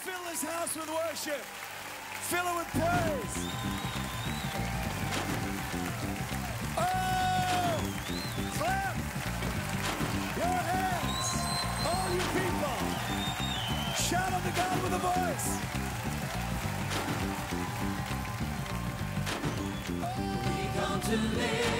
Fill this house with worship. Fill it with praise. Oh! Clap your hands, all you people. Shout unto God with a voice. Oh, we come to live